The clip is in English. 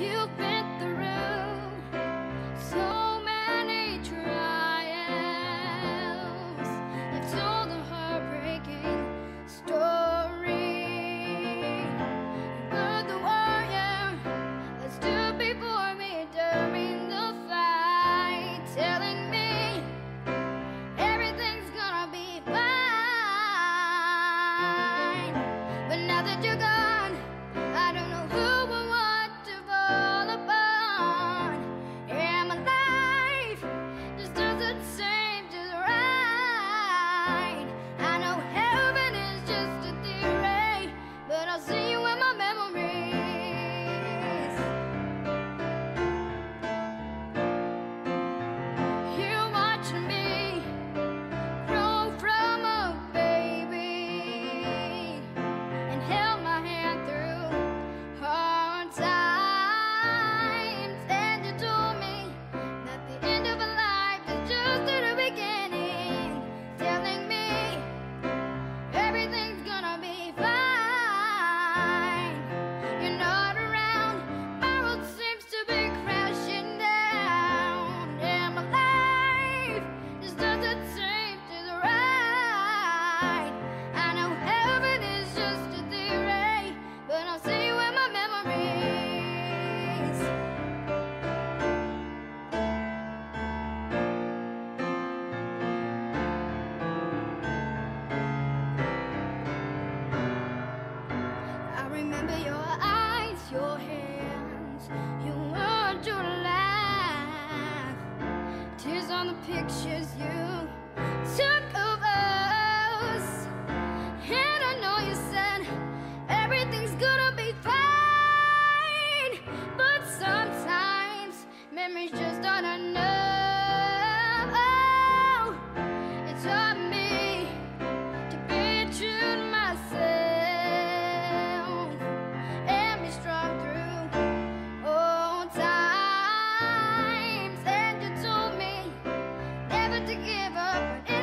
you've been remember your eyes, your hands, your word, your laugh, tears on the pictures you. give up